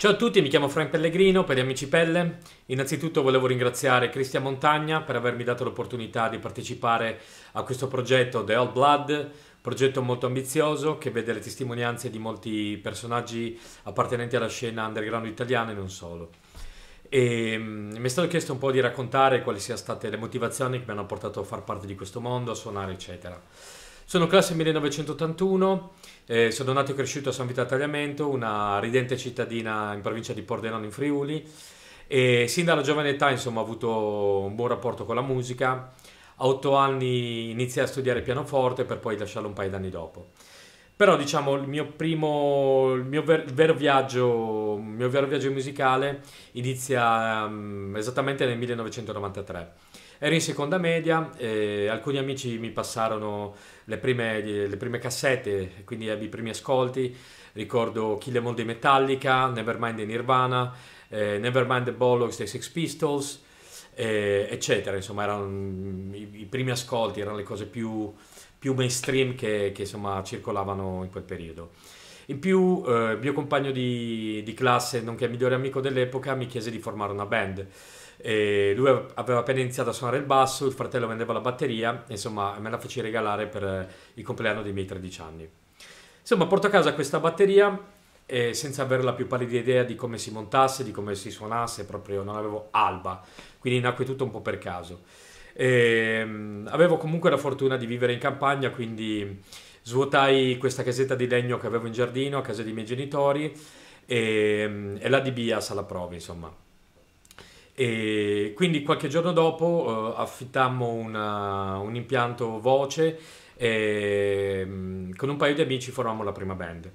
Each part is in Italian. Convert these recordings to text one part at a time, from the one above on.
Ciao a tutti, mi chiamo Frank Pellegrino per gli amici Pelle. Innanzitutto volevo ringraziare Cristian Montagna per avermi dato l'opportunità di partecipare a questo progetto The Old Blood, progetto molto ambizioso che vede le testimonianze di molti personaggi appartenenti alla scena underground italiana e non solo. E, um, mi è stato chiesto un po' di raccontare quali siano state le motivazioni che mi hanno portato a far parte di questo mondo, a suonare, eccetera. Sono classe 1981, eh, sono nato e cresciuto a San Vito a Tagliamento, una ridente cittadina in provincia di Pordenone in Friuli e sin dalla giovane età insomma, ho avuto un buon rapporto con la musica. A otto anni iniziai a studiare pianoforte per poi lasciarlo un paio d'anni dopo. Però diciamo il mio primo, il mio ver- vero, viaggio, il mio vero viaggio musicale inizia um, esattamente nel 1993 Ero in seconda media e alcuni amici mi passarono le prime, le prime cassette, quindi ebbi i primi ascolti. Ricordo Kill Em All Metallica, Nevermind di Nirvana, eh, Nevermind the Bollocks dei Sex Pistols, eh, eccetera. Insomma, erano i, i, primi ascolti, erano le cose più, più mainstream che, che insomma, circolavano in quel periodo. In più, eh, mio compagno di, di classe, nonché migliore amico dell'epoca, mi chiese di formare una band. E lui aveva appena iniziato a suonare il basso, il fratello vendeva la batteria, insomma me la feci regalare per il compleanno dei miei 13 anni. Insomma, porto a casa questa batteria e senza avere la più pallida idea di come si montasse, di come si suonasse, proprio non avevo alba, quindi nacque tutto un po' per caso. E, um, avevo comunque la fortuna di vivere in campagna, quindi svuotai questa casetta di legno che avevo in giardino a casa dei miei genitori e, um, e la di Bias alla prova, insomma. E quindi qualche giorno dopo uh, affittammo una, un impianto voce e um, con un paio di amici formammo la prima band.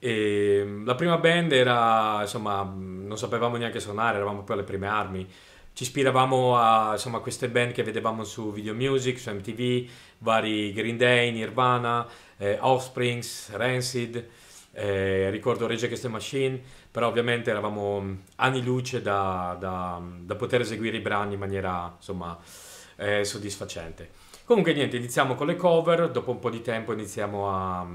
E, um, la prima band era, insomma, non sapevamo neanche suonare, eravamo poi alle prime armi. Ci ispiravamo a insomma, queste band che vedevamo su Video Music, su MTV, vari Green Day, Nirvana, eh, Offsprings, Rancid eh, ricordo Rage Against the Machine, però ovviamente eravamo anni luce da, da, da poter eseguire i brani in maniera insomma eh, soddisfacente. Comunque niente, iniziamo con le cover, dopo un po' di tempo iniziamo a,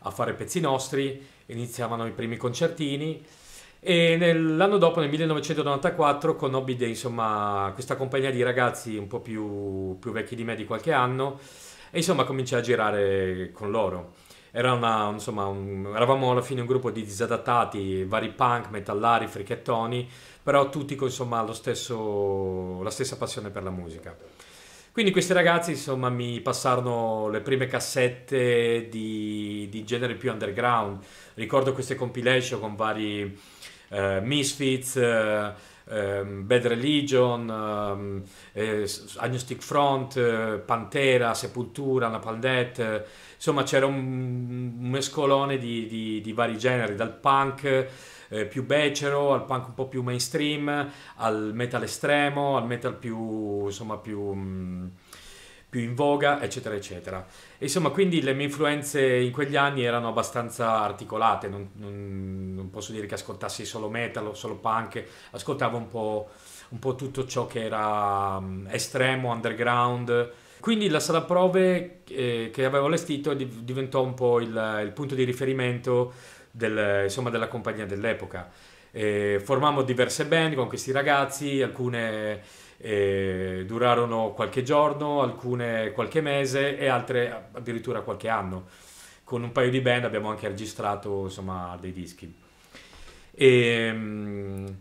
a fare pezzi nostri, iniziavano i primi concertini e nell'anno dopo, nel 1994, conobbi insomma, questa compagnia di ragazzi un po' più, più vecchi di me di qualche anno e insomma cominciai a girare con loro era una, insomma, un, eravamo alla fine un gruppo di disadattati, vari punk, metallari, frichettoni, però tutti con insomma, stesso, la stessa passione per la musica. Quindi questi ragazzi insomma, mi passarono le prime cassette di, di genere più underground. Ricordo queste compilation con vari uh, Misfits, uh, um, Bad Religion, um, eh, Agnostic Front, uh, Pantera, Sepultura, Napalm Death insomma c'era un, mescolone di, di, di, vari generi, dal punk eh, più becero al punk un po' più mainstream, al metal estremo, al metal più, insomma, più, mm, più in voga, eccetera, eccetera. E insomma, quindi le mie influenze in quegli anni erano abbastanza articolate, non, non, non posso dire che ascoltassi solo metal o solo punk, ascoltavo un po', un po tutto ciò che era um, estremo, underground, quindi la sala prove eh, che avevo allestito diventò un po' il, il punto di riferimento del, insomma, della compagnia dell'epoca. Eh, formammo diverse band con questi ragazzi, alcune eh, durarono qualche giorno, alcune qualche mese e altre addirittura qualche anno. Con un paio di band abbiamo anche registrato insomma, dei dischi. E, ehm,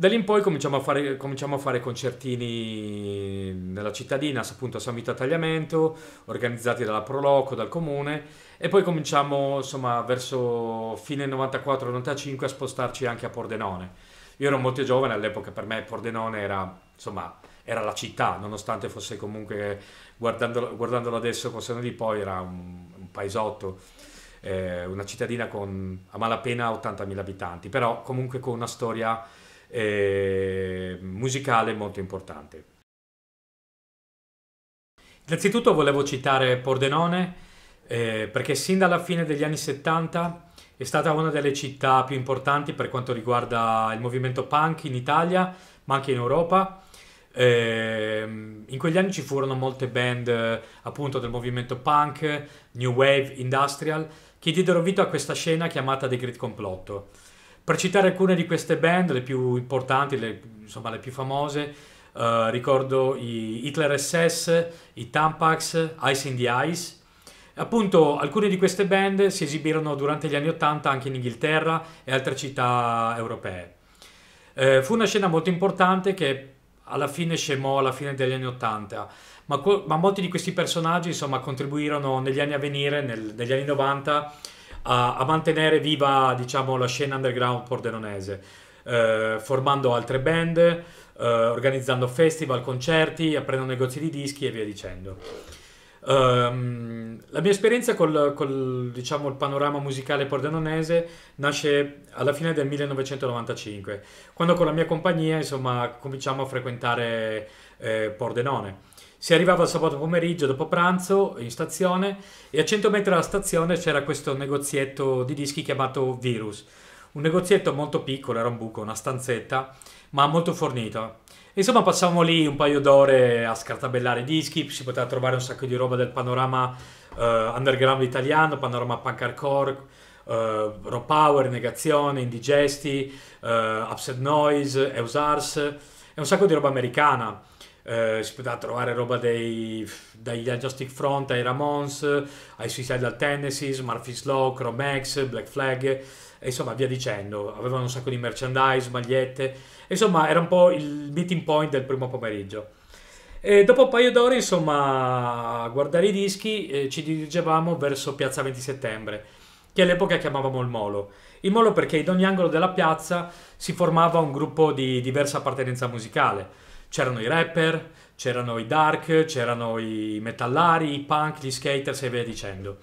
da lì in poi cominciamo a fare, cominciamo a fare concertini nella cittadina, appunto a San Vito a Tagliamento, organizzati dalla Proloco, dal comune, e poi cominciamo insomma verso fine 94-95 a spostarci anche a Pordenone. Io ero molto giovane all'epoca, per me Pordenone era, insomma, era la città, nonostante fosse comunque, guardandolo, guardandolo adesso con senno di poi, era un, un paesotto. Eh, una cittadina con a malapena 80.000 abitanti, però comunque con una storia eh, musicale molto importante. Innanzitutto volevo citare Pordenone eh, perché sin dalla fine degli anni 70 è stata una delle città più importanti per quanto riguarda il movimento punk in Italia, ma anche in Europa. Eh, in quegli anni ci furono molte band appunto del movimento punk, new wave, industrial, che diedero vita a questa scena chiamata The Great Complotto Per citare alcune di queste band, le più importanti, le, insomma le più famose, uh, ricordo i Hitler SS, i Tampax, Ice in the Ice. Appunto, alcune di queste band si esibirono durante gli anni Ottanta anche in Inghilterra e altre città europee. Eh, fu una scena molto importante che alla fine scemò alla fine degli anni Ottanta, ma, ma, molti di questi personaggi insomma, contribuirono negli anni a venire, nel, negli anni 90, a, a mantenere viva diciamo, la scena underground pordenonese, eh, formando altre band, eh, organizzando festival, concerti, aprendo negozi di dischi e via dicendo. Um, la mia esperienza col diciamo, il panorama musicale pordenonese nasce alla fine del 1995, quando con la mia compagnia insomma, cominciamo a frequentare eh, Pordenone. Si arrivava il sabato pomeriggio dopo pranzo in stazione e a 100 metri dalla stazione c'era questo negozietto di dischi chiamato Virus. Un negozietto molto piccolo, era un buco, una stanzetta, ma molto fornito. Insomma, passavamo lì un paio d'ore a scartabellare dischi, si poteva trovare un sacco di roba del panorama uh, underground italiano, panorama punk hardcore, uh, raw power, negazione, indigesti, uh, upset noise, Eusars e un sacco di roba americana. Uh, si poteva trovare roba dei, dagli Adjusting Front ai Ramones, ai Suicidal Tendencies, Murphy's Law, Chromex, Black Flag, e insomma via dicendo. Avevano un sacco di merchandise, magliette Insomma, era un po' il meeting point del primo pomeriggio. E dopo un paio d'ore, insomma, a guardare i dischi, eh, ci dirigevamo verso Piazza 20 Settembre, che all'epoca chiamavamo il Molo. Il Molo perché in ogni angolo della piazza si formava un gruppo di diversa appartenenza musicale. C'erano i rapper, c'erano i dark, c'erano i metallari, i punk, gli skaters e via dicendo.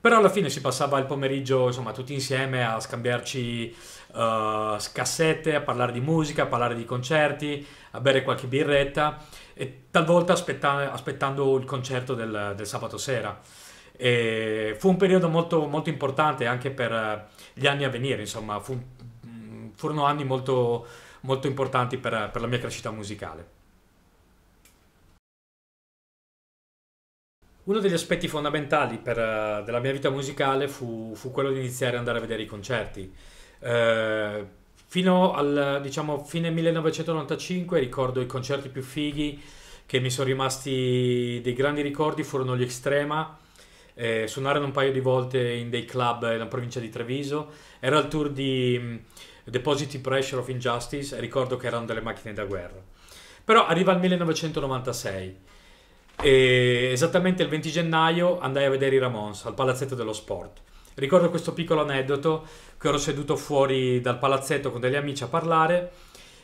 Però alla fine si passava il pomeriggio, insomma, tutti insieme a scambiarci uh, cassette, a parlare di musica, a parlare di concerti, a bere qualche birretta e talvolta aspetta- aspettando il concerto del, del sabato sera. E fu un periodo molto, molto importante anche per eh, gli anni a venire, insomma, fu, mm, furono anni molto, molto importanti per, per la mia crescita musicale. Uno degli aspetti fondamentali per, uh, della mia vita musicale fu, fu, quello di iniziare ad andare a vedere i concerti. Eh, fino al diciamo, fine 1995 ricordo i concerti più fighi che mi sono rimasti dei grandi ricordi furono gli Extrema. Eh, suonarono un paio di volte in dei club nella provincia di Treviso. Era il tour di Positive Pressure of Injustice ricordo che erano delle macchine da guerra. Però arriva il 1996 e esattamente il 20 gennaio andai a vedere i Ramones al Palazzetto dello Sport. Ricordo questo piccolo aneddoto che ero seduto fuori dal palazzetto con degli amici a parlare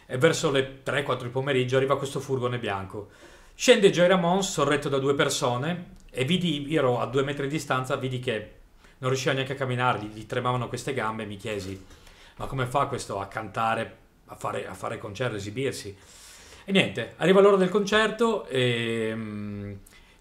e verso le 3-4 di pomeriggio arriva questo furgone bianco. Scende Joy Ramon sorretto da due persone e vidi, ero a due metri di distanza, vidi che non riusciva neanche a camminare, gli tremavano queste gambe e mi chiesi ma come fa questo a cantare, a fare, a fare concerto, esibirsi? E niente, arriva l'ora del concerto e... Mm,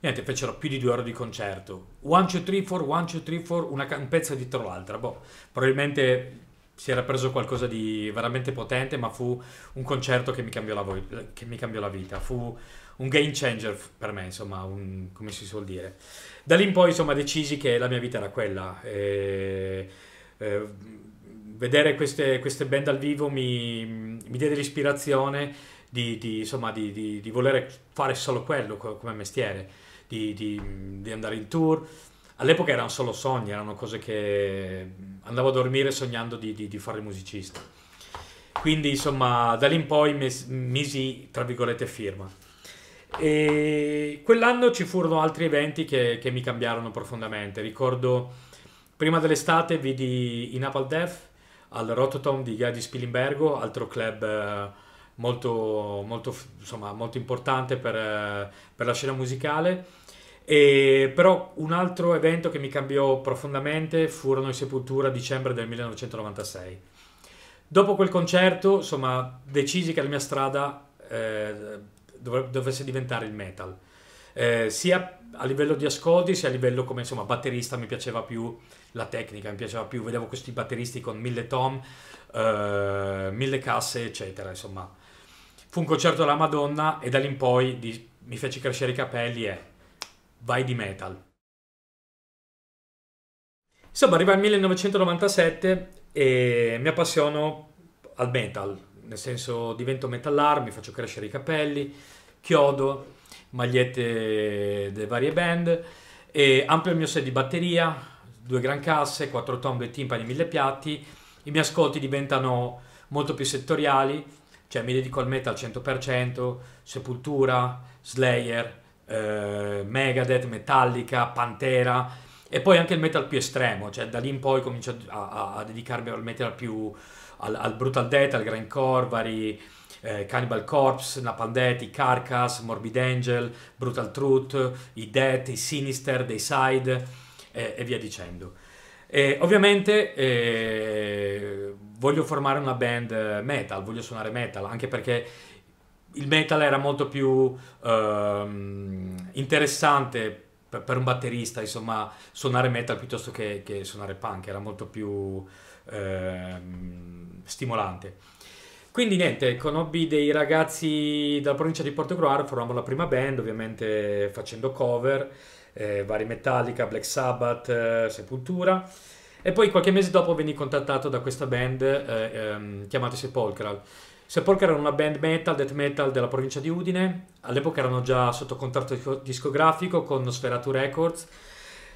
Niente, fecero più di due ore di concerto. One, two, three, four, one, two, three, four, una, un pezzo dietro l'altra. Boh, probabilmente si era preso qualcosa di veramente potente, ma fu un concerto che mi cambiò la, vo- che mi cambiò la vita. Fu un game changer per me, insomma, un, come si suol dire. Da lì in poi, insomma, decisi che la mia vita era quella. E, eh, vedere queste, queste, band dal vivo mi, mi diede l'ispirazione di, di, insomma, di, di, voler fare solo quello come mestiere di, andare in tour. All'epoca erano solo sogni, erano cose che andavo a dormire sognando di, fare musicista. Quindi insomma da lì in poi mes, misi tra virgolette firma. E quell'anno ci furono altri eventi che, che, mi cambiarono profondamente. Ricordo prima dell'estate vidi in Apple Death al Rototom di Gadi Spilimbergo, altro club eh, molto, molto, insomma, molto importante per, eh, per la scena musicale e, però un altro evento che mi cambiò profondamente furono i Sepultura a dicembre del 1996. Dopo quel concerto, insomma, decisi che la mia strada eh, dov- dovesse diventare il metal. Eh, sia a livello di ascolti, sia a livello come insomma, batterista mi piaceva più la tecnica, mi piaceva più, vedevo questi batteristi con mille tom, eh, mille casse, eccetera. Insomma, fu un concerto della Madonna e da lì in poi di, mi fece crescere i capelli e vai di metal. Insomma, arriva il 1997 e e mi appassiono al metal, nel senso divento metallar, mi faccio crescere i capelli, chiodo, magliette delle varie band. E ampio il mio set di batteria, due gran casse, quattro tombe, timpani, mille piatti, i miei ascolti diventano molto più settoriali, cioè mi dedico al metal al 100%, Sepultura, Slayer, eh, Megadeth, Metallica, Pantera. E poi anche il metal più estremo, cioè da lì in poi comincio a, a, a dedicarmi al metal più al, al brutal death, al grindcore, vari eh, Cannibal Corpse, Napalm Carcass, Morbid Angel, Brutal Truth, i Death, i Sinister, dei Side eh, e via dicendo. E ovviamente eh, voglio formare una band metal, voglio suonare metal, anche perché il metal era molto più ehm, interessante per, un batterista, insomma, suonare metal piuttosto che, che suonare punk, era molto più ehm, stimolante. Quindi niente, conobbi dei ragazzi dalla provincia di Portogruaro, formammo la prima band, ovviamente facendo cover, eh, vari Metallica, Black Sabbath, eh, Sepultura. E poi qualche mese dopo venni contattato da questa band eh, ehm, chiamata Sepulchral. Sepulchral era una band metal, death metal della provincia di Udine, all'epoca erano già sotto contratto discografico con Nosferatu Records.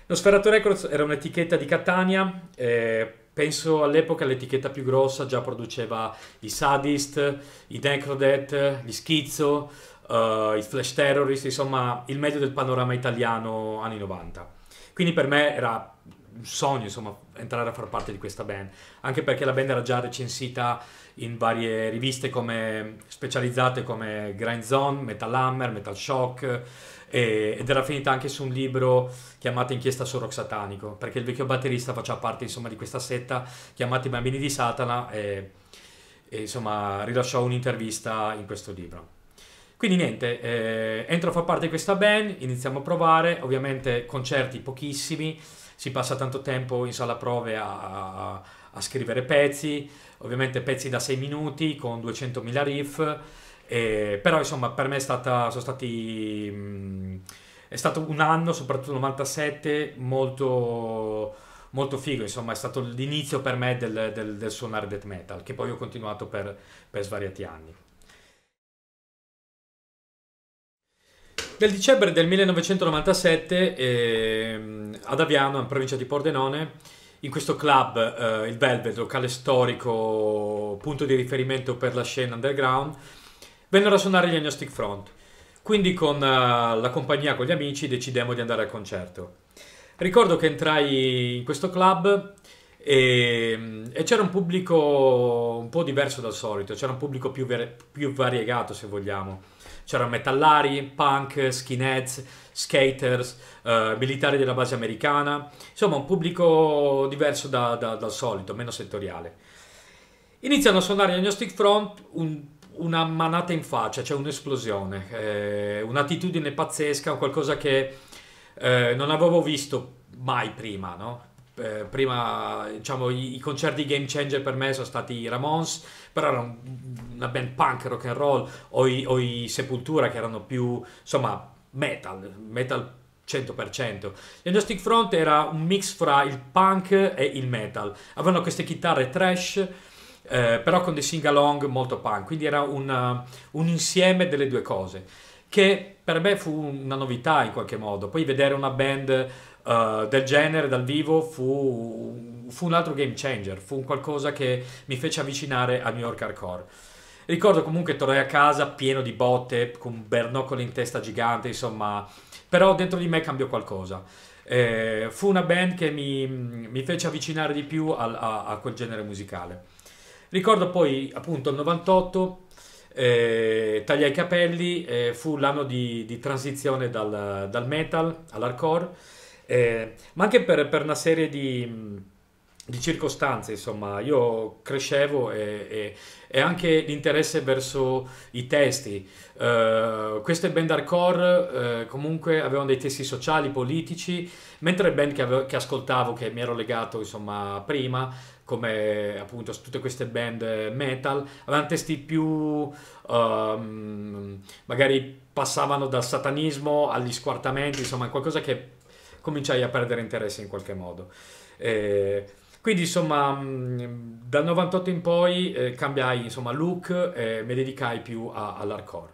Nosferatu Records era un'etichetta di Catania, eh, Penso all'epoca l'etichetta più grossa già produceva i Sadist, i Necrodet, gli Schizzo, uh, i Flash Terrorist, insomma il medio del panorama italiano anni 90. Quindi per me era un sogno insomma entrare a far parte di questa band, anche perché la band era già recensita in varie riviste come, specializzate come Grind Zone, Metal Hammer, Metal Shock, e, ed era finita anche su un libro chiamato Inchiesta sul rock satanico, perché il vecchio batterista faceva parte insomma di questa setta chiamata I bambini di Satana e, e insomma rilasciò un'intervista in questo libro. Quindi niente, eh, entro a far parte di questa band, iniziamo a provare, ovviamente concerti pochissimi, si passa tanto tempo in sala prove a, a, a scrivere pezzi, ovviamente pezzi da 6 minuti con 200.000 riff, eh, però insomma per me è, stata, sono stati, mh, mm, è stato un anno, soprattutto il 97, molto, molto figo, insomma è stato l'inizio per me del, del, del suonare death metal, che poi ho continuato per, per svariati anni. Nel dicembre del 1997 eh, ad Aviano, in provincia di Pordenone, in questo club, eh, il Velvet, locale storico, punto di riferimento per la scena underground, vennero a suonare gli Agnostic Front. Quindi con uh, la compagnia, con gli amici, decidemmo di andare al concerto. Ricordo che entrai in questo club e, e c'era un pubblico un po' diverso dal solito, c'era un pubblico più, più variegato se vogliamo. C'erano metallari, punk, skinheads, skaters, uh, militari della base americana, insomma un pubblico diverso da, da, dal solito, meno settoriale. Iniziano a suonare gli Agnostic Front, un una manata in faccia, cioè un'esplosione, eh, un'attitudine pazzesca, qualcosa che eh, non avevo visto mai prima, no? eh, prima, diciamo, i, i, concerti game changer per me sono stati i Ramones, però erano una band punk, rock and roll, o i, o i Sepultura che erano più, insomma, metal, metal 100%. Gli Agnostic Front era un mix fra il punk e il metal. Avevano queste chitarre trash eh, però con dei sing along molto punk, quindi era una, un insieme delle due cose, che per me fu una novità in qualche modo. Poi vedere una band uh, del genere dal vivo fu, fu, un altro game changer, fu un qualcosa che mi fece avvicinare al New York Hardcore. Ricordo comunque tornai a casa pieno di botte, con un in testa gigante, insomma, però dentro di me cambiò qualcosa. Eh, fu una band che mi, mi fece avvicinare di più a, a, a quel genere musicale. Ricordo poi appunto il 98, eh, tagliai i capelli, eh, fu l'anno di, di transizione dal, dal, metal all'hardcore, eh, ma anche per, per una serie di, di, circostanze, insomma, io crescevo e, e, e anche l'interesse verso i testi. Uh, queste band hardcore uh, comunque avevano dei testi sociali, politici, mentre le band che, avevo, che ascoltavo, che mi ero legato insomma prima, come appunto tutte queste band metal, avevano testi più um, magari passavano dal satanismo agli squartamenti, insomma qualcosa che cominciai a perdere interesse in qualche modo. Eh, Quindi insomma dal 98 in poi eh, cambiai insomma look e mi dedicai più a, all'hardcore.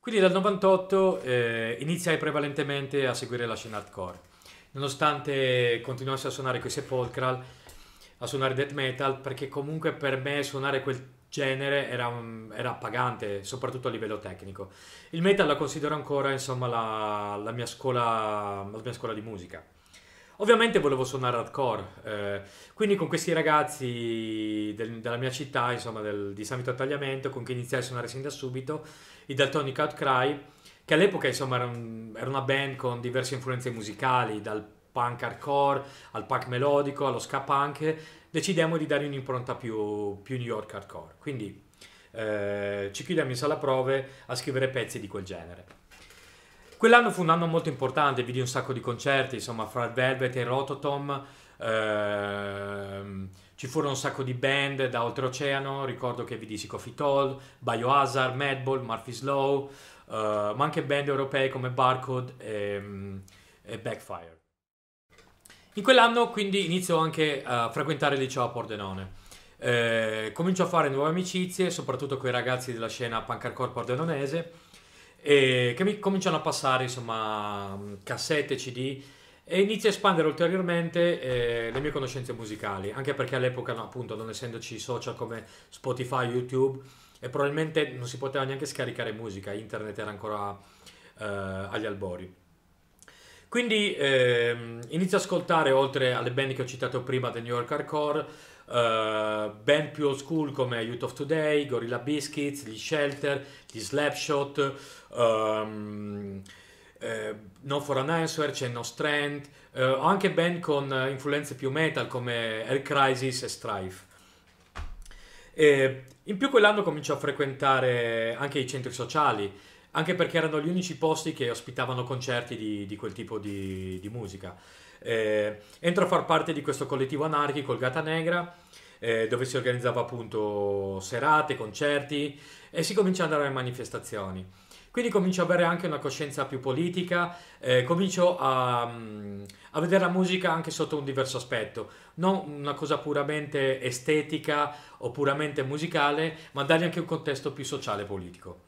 Quindi dal 98 eh, iniziai prevalentemente a seguire la scena hardcore. Nonostante continuassi a suonare con i Sepulchral, a suonare death metal, perché comunque per me suonare quel genere era, era appagante, soprattutto a livello tecnico. Il metal la considero ancora insomma la, la, mia, scuola, la mia scuola di musica. Ovviamente volevo suonare hardcore, eh, quindi con questi ragazzi del, della mia città, insomma del, di San Vito Tagliamento, con cui iniziai a suonare sin da subito, i Daltonic Outcry, che all'epoca insomma era, un, era una band con diverse influenze musicali, dal punk hardcore al punk melodico, allo ska punk, decidemmo di dare un'impronta più, più New York hardcore. Quindi eh, ci chiudiamo in sala prove a scrivere pezzi di quel genere. Quell'anno fu un anno molto importante, vidi un sacco di concerti, insomma, fra Velvet e Rototom. Ehm, ci furono un sacco di band da oltreoceano, ricordo che vidi Toll, Biohazard, Madball, Murphy's Law, eh, ma anche band europee come Barcode e, e Backfire. In quell'anno quindi inizio anche a frequentare il liceo a Pordenone. Eh, comincio a fare nuove amicizie, soprattutto con i ragazzi della scena punk hardcore pordenonese e che mi cominciano a passare insomma cassette, cd e inizio a espandere ulteriormente eh, le mie conoscenze musicali, anche perché all'epoca no, appunto non essendoci social come Spotify, YouTube e probabilmente non si poteva neanche scaricare musica, internet era ancora eh, agli albori. Quindi ehm, inizio ad ascoltare oltre alle band che ho citato prima del New York Hardcore Uh, band più old school come Youth of Today, Gorilla Biscuits, gli Shelter, gli Slapshot, um, uh, No for an Answer, c'è No Strength, ho anche band con influenze più metal come Air Crisis e Strife. E in più quell'anno cominciò a frequentare anche i centri sociali, anche perché erano gli unici posti che ospitavano concerti di, di quel tipo di, di musica. Eh, entro a far parte di questo collettivo anarchico, il Gata Negra, eh, dove si organizzava appunto serate, concerti e si comincia ad andare a manifestazioni. Quindi comincio ad avere anche una coscienza più politica, eh, comincio a, mm, a, vedere la musica anche sotto un diverso aspetto, non una cosa puramente estetica o puramente musicale, ma dargli anche un contesto più sociale e politico.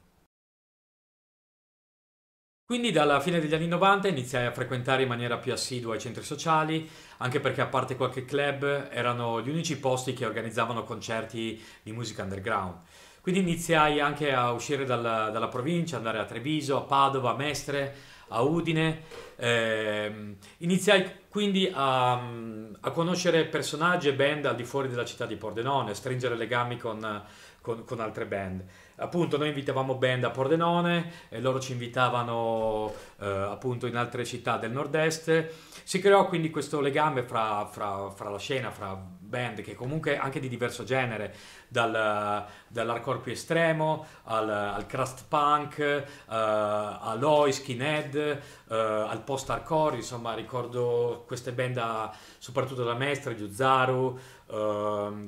Quindi dalla fine degli anni 90 iniziai a frequentare in maniera più assidua i centri sociali, anche perché a parte qualche club erano gli unici posti che organizzavano concerti di musica underground. Quindi iniziai anche a uscire dalla, dalla provincia, andare a Treviso, a Padova, a Mestre, a Udine. Eh, iniziai quindi a, a, conoscere personaggi e band al di fuori della città di Pordenone, a stringere legami con, con, con altre band appunto noi invitavamo band a Pordenone e loro ci invitavano eh, appunto in altre città del nord-est. Si creò quindi questo legame fra, fra, fra la scena, fra band che comunque anche di diverso genere, dal, dall'hardcore più estremo al, al crust punk, uh, all'oi, skinhead, uh, al post-hardcore, insomma ricordo queste band da, soprattutto da Mestre, Giuzzaru, uh,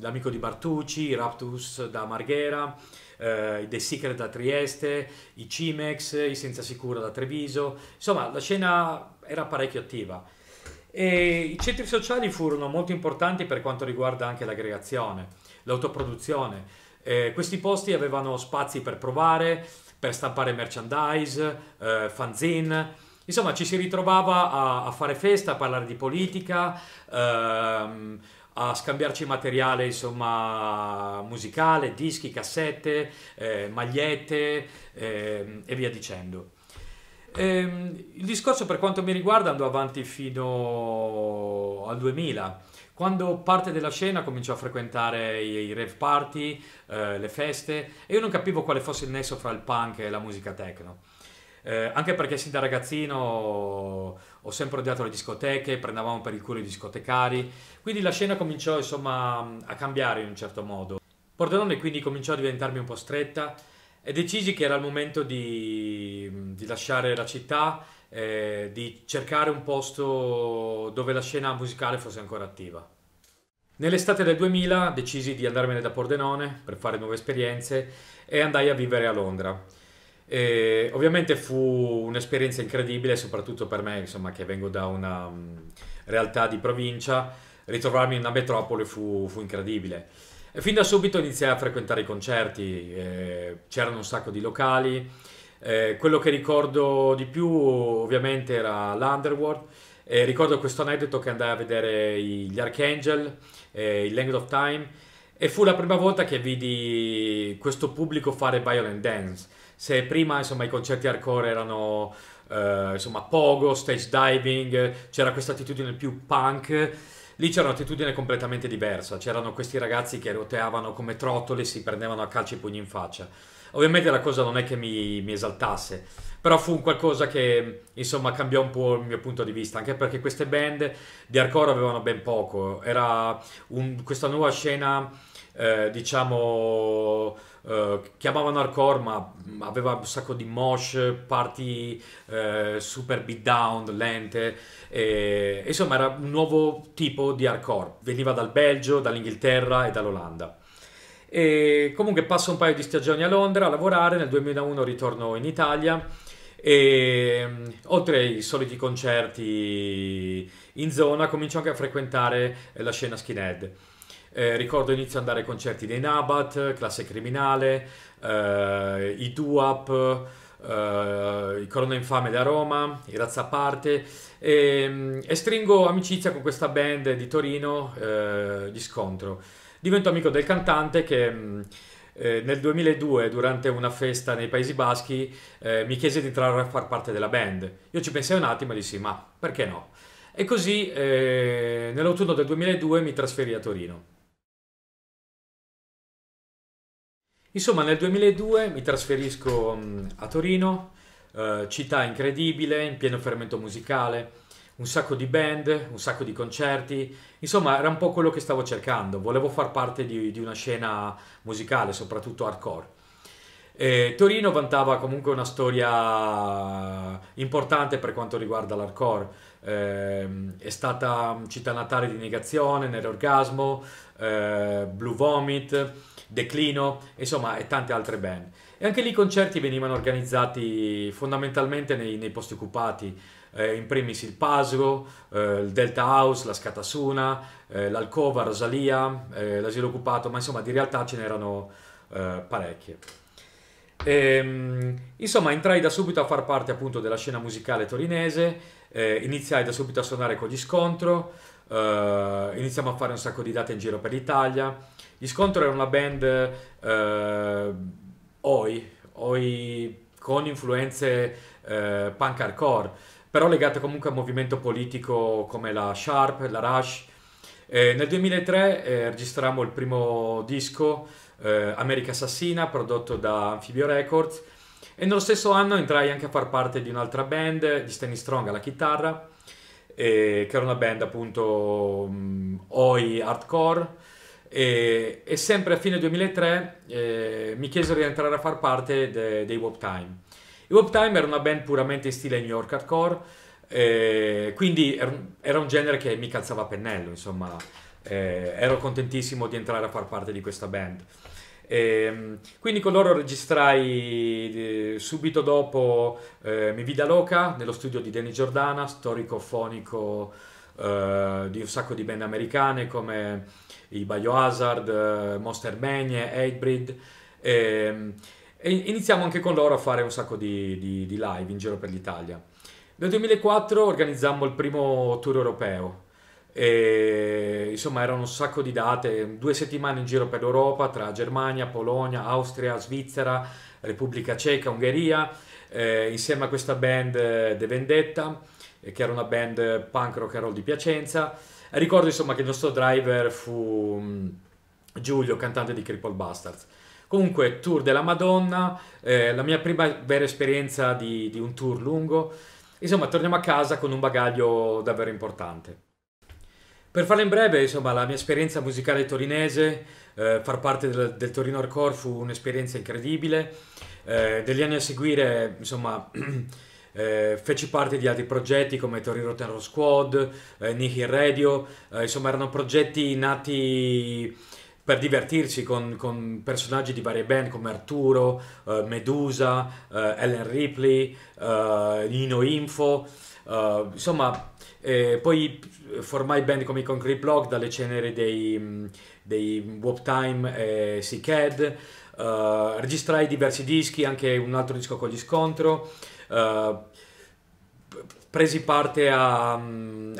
l'amico di Bartucci, Raptus da Marghera eh, The Secret da Trieste, i Cimex, i Senza Sicura da Treviso, insomma la scena era parecchio attiva. E I centri sociali furono molto importanti per quanto riguarda anche l'aggregazione, l'autoproduzione. Eh, questi posti avevano spazi per provare, per stampare merchandise, eh, fanzine, insomma ci si ritrovava a, a, fare festa, a parlare di politica, ehm, a scambiarci materiale insomma musicale, dischi, cassette, eh, magliette eh, e via dicendo. Ehm, il discorso per quanto mi riguarda andò avanti fino al 2000 quando parte della scena cominciò a frequentare i, i rave party, eh, le feste e io non capivo quale fosse il nesso fra il punk e la musica techno. Eh, anche perché sin da ragazzino ho sempre odiato le discoteche, prendevamo per il culo i discotecari, quindi la scena cominciò insomma a cambiare in un certo modo. Pordenone quindi cominciò a diventarmi un po' stretta e decisi che era il momento di, di lasciare la città, eh, di cercare un posto dove la scena musicale fosse ancora attiva. Nell'estate del 2000 decisi di andarmene da Pordenone per fare nuove esperienze e andai a vivere a Londra. E ovviamente fu un'esperienza incredibile, soprattutto per me, insomma, che vengo da una um, realtà di provincia. ritrovarmi in una metropoli fu, fu incredibile. E fin da subito iniziai a frequentare i concerti, eh, c'erano un sacco di locali. Eh, quello che ricordo di più ovviamente era l'Underworld. Eh, ricordo questo aneddoto che andai a vedere gli Archangel, eh, il Length of Time, e fu la prima volta che vidi questo pubblico fare violent dance. Se prima insomma, i concerti hardcore erano eh, insomma, pogo, stage diving, c'era questa attitudine più punk Lì c'era un'attitudine completamente diversa, c'erano questi ragazzi che roteavano come trottoli, si prendevano a calci e pugni in faccia. Ovviamente la cosa non è che mi, mi esaltasse, però fu un qualcosa che insomma cambiò un po' il mio punto di vista, anche perché queste band di hardcore avevano ben poco, era un, questa nuova scena eh, diciamo chiamavano hardcore ma aveva un sacco di mosh party eh, super beat down lente e, insomma era un nuovo tipo di hardcore. Veniva dal Belgio dall'Inghilterra e dall'Olanda. E comunque passo un paio di stagioni a Londra a lavorare nel 2001 ritorno in Italia e oltre ai soliti concerti in zona comincio anche a frequentare la scena skinhead eh, ricordo inizio ad andare ai concerti dei Nabat, Classe Criminale, eh, i Duap, eh, i Corona Infame da Roma, i Razza Parte e, e, stringo amicizia con questa band di Torino, eh, di Scontro. Divento amico del cantante che... Mh, eh, nel 2002, durante una festa nei Paesi Baschi, eh, mi chiese di entrare a far parte della band. Io ci pensai un attimo e dissi: Ma perché no? E così eh, nell'autunno del 2002 mi trasferì a Torino. Insomma, nel 2002 mi trasferisco mm, a Torino, eh, città incredibile, in pieno fermento musicale, un sacco di band, un sacco di concerti, insomma era un po' quello che stavo cercando, volevo far parte di, di una scena musicale, soprattutto hardcore. E Torino vantava comunque una storia importante per quanto riguarda l'hardcore, eh, è stata città natale di Negazione, Nell'Orgasmo, eh, Blue Vomit, Declino, insomma, e tante altre band. E anche lì i concerti venivano organizzati fondamentalmente nei, nei posti occupati, eh, in primis il Pasgo, eh, il Delta House, la Scatasuna, eh, l'Alcova, Rosalia, eh, l'asilo occupato, ma insomma di realtà ce n'erano eh, parecchie. E, ehm, insomma, entrai da subito a far parte appunto della scena musicale torinese, eh, iniziai da subito a suonare con gli Scontro, iniziamo a fare un sacco di date in giro per l'Italia, gli Scontro era una band eh, oi, oi con influenze eh, punk hardcore, però legate comunque a movimento politico come la Sharp, la Rush. Eh, nel 2003 eh, registrammo il primo disco, eh, America Assassina, prodotto da Amphibio Records, e nello stesso anno entrai anche a far parte di un'altra band, di Stanley Strong alla chitarra, che era una band appunto um, oi hardcore, e, e, sempre a fine 2003 eh, mi chiesero di entrare a far parte de, dei Wop Time. I Wop Time era una band puramente in stile New York hardcore, eh, quindi era, era, un genere che mi calzava a pennello, insomma, eh, ero contentissimo di entrare a far parte di questa band. Ehm, quindi con loro registrai eh, subito dopo eh, Mi Vida Loca nello studio di Danny Giordana, storico fonico eh, di un sacco di band americane come i Biohazard, eh, Monster Mania, Hatebreed. E, ehm, e iniziamo anche con loro a fare un sacco di, di, di live in giro per l'Italia. Nel 2004 organizzammo il primo tour europeo. E, insomma, erano un sacco di date, due settimane in giro per l'Europa tra Germania, Polonia, Austria, Svizzera, Repubblica Ceca, Ungheria, eh, insieme a questa band eh, The Vendetta, eh, che era una band punk rock and roll di Piacenza. Ricordo insomma che il nostro driver fu mm, Giulio, cantante di Cripple Bastards. Comunque, tour della Madonna, eh, la mia prima vera esperienza di, di un tour lungo. Insomma, torniamo a casa con un bagaglio davvero importante. Per farla in breve, insomma, la mia esperienza musicale torinese, eh, far parte del, del, Torino Hardcore fu un'esperienza incredibile. Eh, degli anni a seguire, insomma, eh, feci parte di altri progetti come Tori Rotten Squad, eh, Nihil Radio, eh, insomma erano progetti nati per divertirsi con, con, personaggi di varie band come Arturo, eh, Medusa, eh, Ellen Ripley, eh, Nino Info, insomma Eh, poi formai band come i Concrete Block dalle ceneri dei, dei Warp Time e. Uh, registrai diversi dischi, anche un altro disco con gli scontro. Uh, presi parte a, a,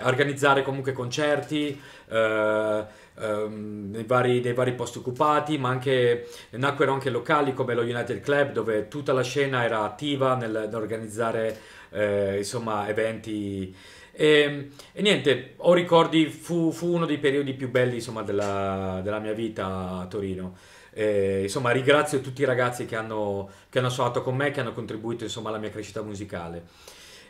organizzare comunque concerti. Uh, um, nei, vari, nei vari posti occupati, ma anche nacquero anche locali come lo United Club dove tutta la scena era attiva nel, nell'organizzare eh, insomma, eventi. E, e, niente, ho ricordi, fu, fu, uno dei periodi più belli insomma, della, della mia vita a Torino. E, insomma, ringrazio tutti i ragazzi che hanno, che hanno suonato con me, che hanno contribuito insomma, alla mia crescita musicale.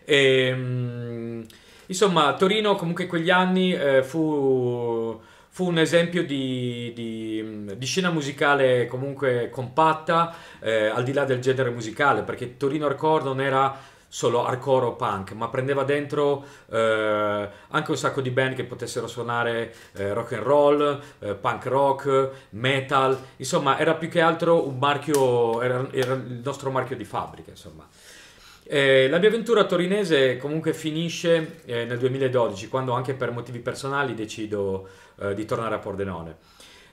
E, insomma, Torino comunque quegli anni eh, fu fu un esempio di, di, di scena musicale comunque compatta, eh, al di là del genere musicale, perché Torino Hardcore non era solo hardcore o punk, ma prendeva dentro eh, anche un sacco di band che potessero suonare eh, rock and roll, eh, punk rock, metal, insomma era più che altro un marchio, era, era il nostro marchio di fabbrica, insomma. Eh, la mia avventura torinese comunque finisce eh, nel 2012, quando anche per motivi personali decido eh, di tornare a Pordenone.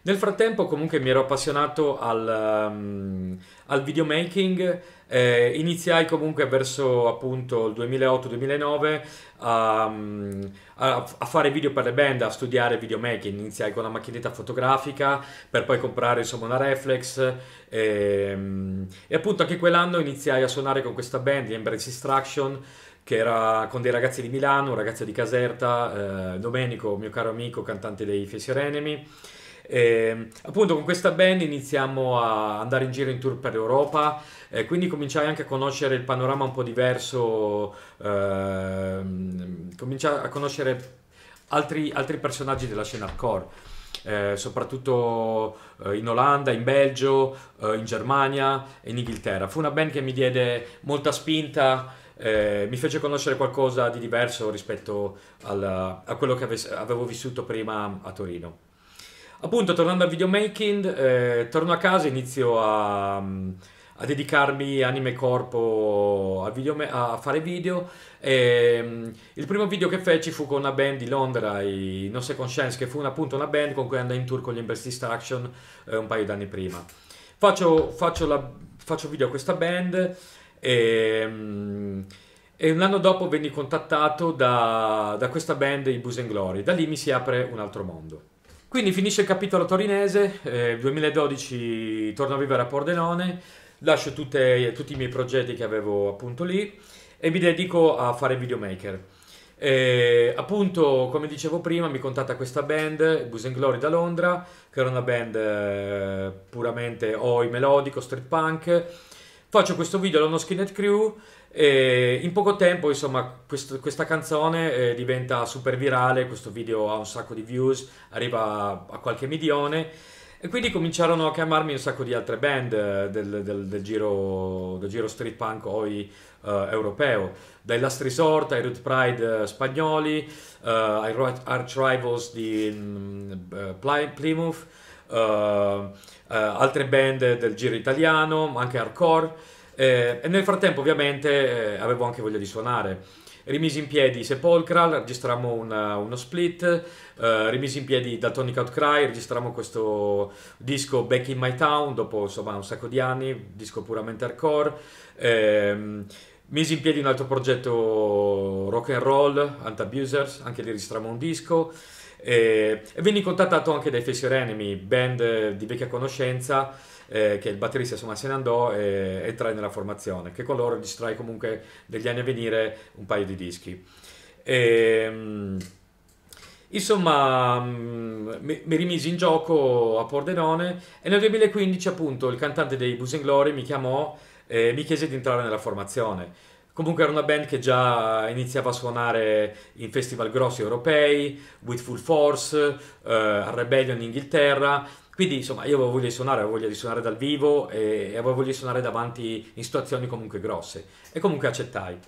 Nel frattempo comunque mi ero appassionato al, um, al videomaking, eh, iniziai comunque verso appunto il 2008-2009 a, um, a, a, fare video per le band, a studiare videomaking, iniziai con la macchinetta fotografica per poi comprare insomma una reflex e, um, e appunto anche quell'anno iniziai a suonare con questa band, Embrace Instruction, che era con dei ragazzi di Milano, un ragazzo di Caserta, eh, Domenico, mio caro amico, cantante dei Facial Enemy. E, appunto con questa band iniziamo a andare in giro in tour per l'Europa, eh, quindi cominciai anche a conoscere il panorama un po' diverso, eh, cominciai a conoscere altri, altri personaggi della scena hardcore. Eh, soprattutto eh, in Olanda, in Belgio, eh, in Germania e in Inghilterra. Fu una band che mi diede molta spinta eh, mi fece conoscere qualcosa di diverso rispetto al, a quello che ave, avevo vissuto prima a Torino. Appunto, tornando al videomaking, eh, torno a casa e inizio a, a, dedicarmi anime e corpo a, video, a fare video. E, um, il primo video che feci fu con una band di Londra, i No Second Chance, che fu appunto una band con cui andai in tour con gli Embrace Distraction eh, un paio d'anni prima. Faccio, faccio, la, faccio video a questa band e, mm, e, un anno dopo venni contattato da, da questa band, i Booze Glory. Da lì mi si apre un altro mondo. Quindi finisce il capitolo torinese, eh, 2012 torno a vivere a Pordenone, lascio tutte, tutti i miei progetti che avevo appunto lì e mi dedico a fare videomaker. E, appunto, come dicevo prima, mi contatta questa band, Booze Glory da Londra, che era una band eh, puramente oi melodico, street punk, Faccio questo video allo Skinhead Crew e in poco tempo, insomma, questo, questa canzone eh, diventa super virale, questo video ha un sacco di views, arriva a, a qualche milione e quindi cominciarono a chiamarmi un sacco di altre band eh, del, del, del, giro, del, giro, street punk oi uh, europeo, dai Last Resort ai Root Pride uh, spagnoli, uh, ai Arch Rivals di um, Plymouth, eh, altre band del giro italiano, ma anche hardcore. Eh, e nel frattempo ovviamente eh, avevo anche voglia di suonare. Rimisi in piedi Sepulchral, registrammo una, uno split, uh, rimisi in piedi Daltonic Outcry, registrammo questo disco Back in My Town dopo insomma un sacco di anni, disco puramente hardcore. Eh, misi in piedi un altro progetto rock and roll, Anti-Abusers, anche lì registrammo un disco. E, e venni contattato anche dai Facial Enemy, band di vecchia conoscenza, eh, che il batterista insomma se ne andò e entrai nella formazione, che con loro registrai comunque degli anni a venire un paio di dischi. E, Insomma, mi, mi, rimisi in gioco a Pordenone e nel 2015 appunto il cantante dei Busen Glory mi chiamò e mi chiese di entrare nella formazione. Comunque era una band che già iniziava a suonare in festival grossi europei, with Full Force, a Rebellion in Inghilterra. Quindi insomma io avevo voglia di suonare, avevo voglia di suonare dal vivo e, avevo voglia di suonare davanti in situazioni comunque grosse. E comunque accettai.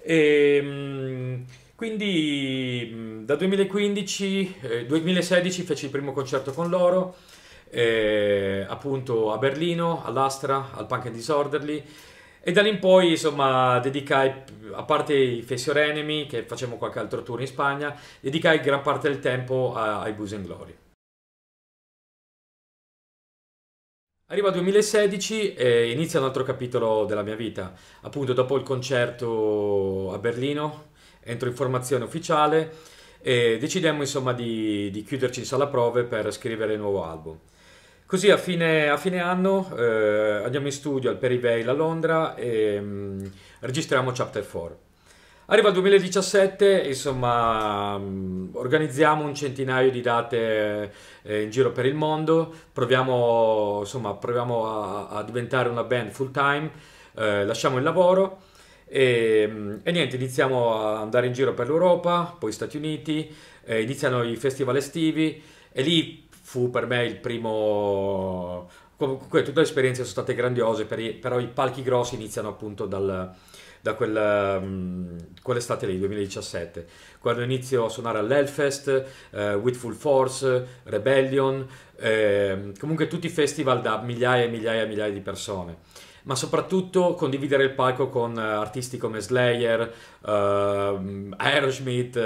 E, ehm, quindi da 2015, eh, 2016 feci il primo concerto con loro, eh, appunto a Berlino, all'Astra, al Punk and Disorderly E da lì in poi, insomma, dedicai, a parte i Face Your Enemy, che facciamo qualche altro tour in Spagna, dedicai gran parte del tempo ai Booze and Glory. Arriva il 2016 e inizia un altro capitolo della mia vita. Appunto, dopo il concerto a Berlino, entro in formazione ufficiale e decidemmo insomma di, di chiuderci in sala prove per scrivere il nuovo album. Così a fine, a fine anno eh, andiamo in studio al Perivale a Londra e mh, mm, registriamo Chapter 4. Arriva il 2017, insomma, mm, organizziamo un centinaio di date eh, in giro per il mondo, proviamo, insomma, proviamo a, a diventare una band full time, eh, lasciamo il lavoro e, mm, e, niente, iniziamo a andare in giro per l'Europa, poi Stati Uniti, eh, iniziano i festival estivi e lì fu per me il primo... Comunque tutte le esperienze sono state grandiose, però i palchi grossi iniziano appunto dal da quella, um, quell'estate lì, 2017, quando inizio a suonare all'Hellfest, eh, With Full Force, Rebellion, eh, comunque tutti i festival da migliaia e migliaia e migliaia di persone ma soprattutto condividere il palco con uh, artisti come Slayer, uh, Aerosmith,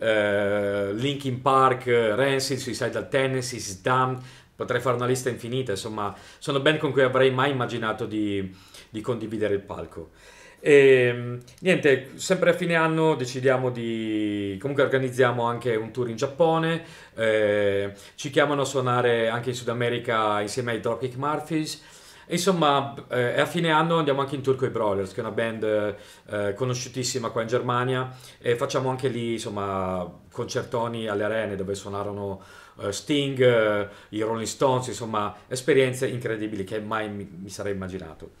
uh, Linkin Park, Rancid, Suicidal Tendencies, Damned, potrei fare una lista infinita, insomma, sono band con cui avrei mai immaginato di, di condividere il palco. E ehm, niente, sempre a fine anno decidiamo di. Comunque organizziamo anche un tour in Giappone. Eh, ci chiamano a suonare anche in Sud America insieme ai Dropkick Murphys. Insomma, eh, a fine anno andiamo anche in tour con i Brawlers, che è una band eh, conosciutissima qua in Germania, e facciamo anche lì, insomma, concertoni alle arene dove suonarono uh, Sting, uh, i Rolling Stones, insomma, esperienze incredibili che mai mi, mi sarei immaginato.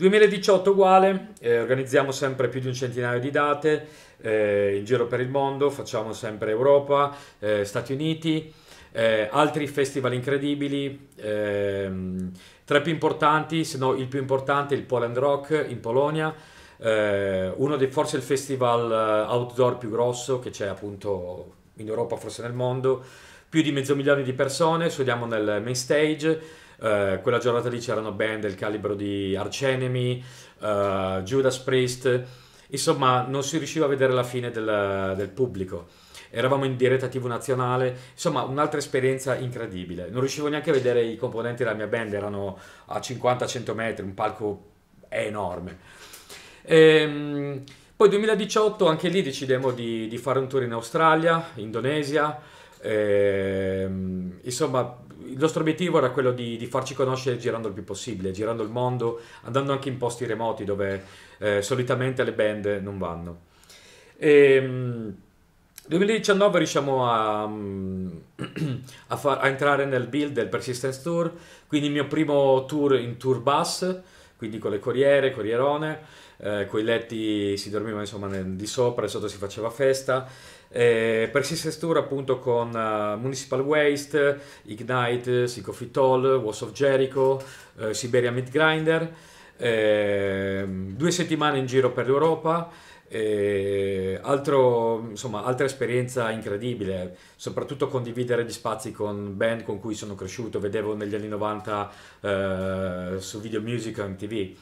2018 uguale, eh, organizziamo sempre più di un centinaio di date eh, in giro per il mondo, facciamo sempre Europa, eh, Stati Uniti, eh, altri festival incredibili, ehm, tra i più importanti, se no il più importante, il Poland Rock in Polonia, eh, uno dei forse il festival eh, outdoor più grosso che c'è appunto in Europa, forse nel mondo, più di mezzo milione di persone, suoniamo nel main stage, eh, quella giornata lì c'erano band del calibro di Arch Enemy, uh, Judas Priest, insomma non si riusciva a vedere la fine del, del pubblico. Eravamo in diretta TV nazionale, insomma un'altra esperienza incredibile. Non riuscivo neanche a vedere i componenti della mia band, erano a 50-100 metri, un palco enorme. Ehm, poi 2018 anche lì decidemmo di, di, fare un tour in Australia, Indonesia, ehm, insomma il nostro obiettivo era quello di, di, farci conoscere girando il più possibile, girando il mondo, andando anche in posti remoti dove eh, solitamente le band non vanno. E, um, 2019 riusciamo a, a, far, a, entrare nel build del Persistence Tour, quindi il mio primo tour in tour bus, quindi con le corriere, corrierone, eh, i letti si dormiva insomma nel, di sopra e sotto si faceva festa eh, Persistence Tour appunto con uh, Municipal Waste, Ignite, Psychofitol, Walls of Jericho, uh, Siberia Meat Grinder, eh, due settimane in giro per l'Europa, eh, altro, insomma, altra esperienza incredibile, soprattutto condividere gli spazi con band con cui sono cresciuto, vedevo negli anni 90 eh, su Video Music o MTV.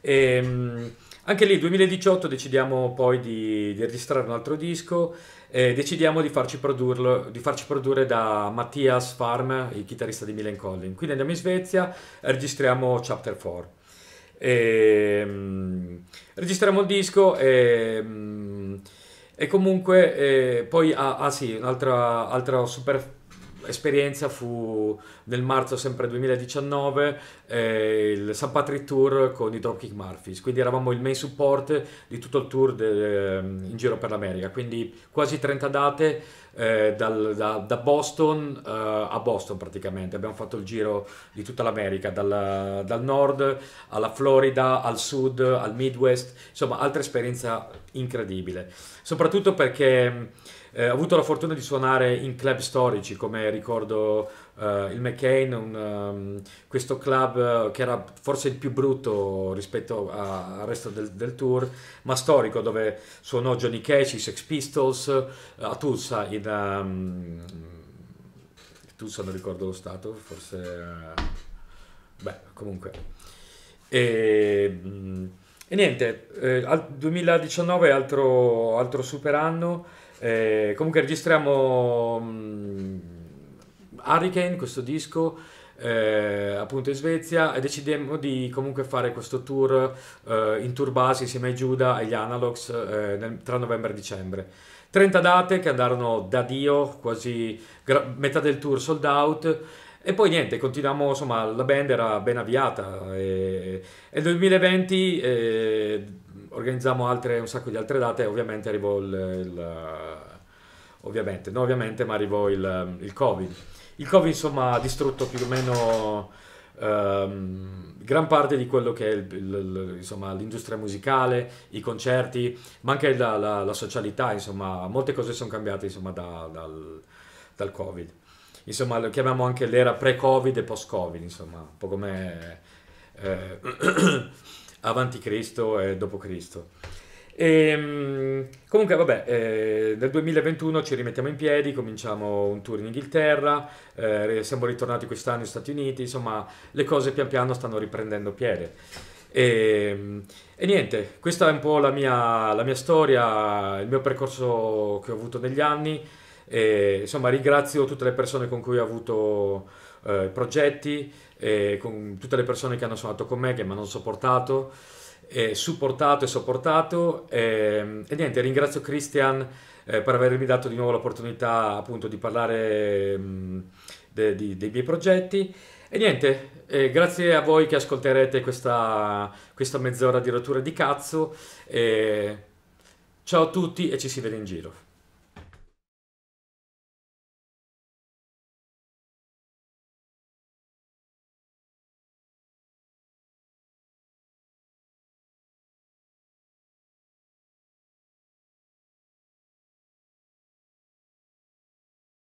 E, anche lì, 2018, decidiamo poi di, di registrare un altro disco e decidiamo di farci, di farci, produrre da Mattias Farm, il chitarrista di Milan Collin. Quindi andiamo in Svezia, registriamo Chapter 4. E, um, registriamo il disco e, um, e comunque e poi ah, ah sì, un'altra altra super esperienza fu nel marzo sempre 2019 eh, il St. Patrick Tour con i Dropkick Murphys, quindi eravamo il main support di tutto il tour de, ehm, in giro per l'America, quindi quasi 30 date eh, dal, da, da, Boston eh, a Boston praticamente, abbiamo fatto il giro di tutta l'America, dal, dal nord alla Florida, al sud, al Midwest, insomma altra esperienza incredibile, soprattutto perché eh, ho avuto la fortuna di suonare in club storici come ricordo uh, il McCain, un, um, questo club uh, che era forse il più brutto rispetto a, al resto del, del, tour, ma storico dove suonò Johnny Cash, i Sex Pistols, uh, a Tulsa, in, um, Tulsa non ricordo lo stato, forse... beh, comunque... E, mm, e niente, eh, al 2019 è altro, altro super anno. Eh, comunque registriamo mm, Hurricane, questo disco, eh, appunto in Svezia e decidemmo di comunque fare questo tour eh, in tour base insieme ai Giuda e agli Analogs eh, nel- tra novembre e dicembre. 30 date che andarono da Dio, quasi gra- metà del tour sold out. E poi niente, continuiamo, insomma, la band era ben avviata e, e nel 2020 organizzammo altre, un sacco di altre date, ovviamente arrivò il, il- ovviamente, no ovviamente, ma arrivò il, il Covid. Il Covid, insomma, ha distrutto più o meno ehm, gran parte di quello che è il- il- insomma, l'industria musicale, i concerti, ma anche la, la- la socialità, insomma, molte cose sono cambiate, insomma, da- dal, dal Covid. Insomma, lo chiamiamo anche l'era pre-Covid e post-Covid, insomma, un po' come eh, avanti Cristo e dopo Cristo. E, mm, comunque, vabbè, eh, nel 2021 ci rimettiamo in piedi, cominciamo un tour in Inghilterra, eh, siamo ritornati quest'anno negli Stati Uniti, insomma, le cose pian piano stanno riprendendo piede. E, mm, e niente, questa è un po' la mia, la mia storia, il mio percorso che ho avuto negli anni. E, insomma, ringrazio tutte le persone con cui ho avuto eh, progetti, e con tutte le persone che hanno suonato con me, che mi hanno sopportato e supportato e sopportato e, e niente, ringrazio Christian eh, per avermi dato di nuovo l'opportunità appunto di parlare mh, de- di- dei miei progetti e niente, eh, grazie a voi che ascolterete questa, questa mezz'ora di rottura di cazzo e ciao a tutti e ci si vede in giro.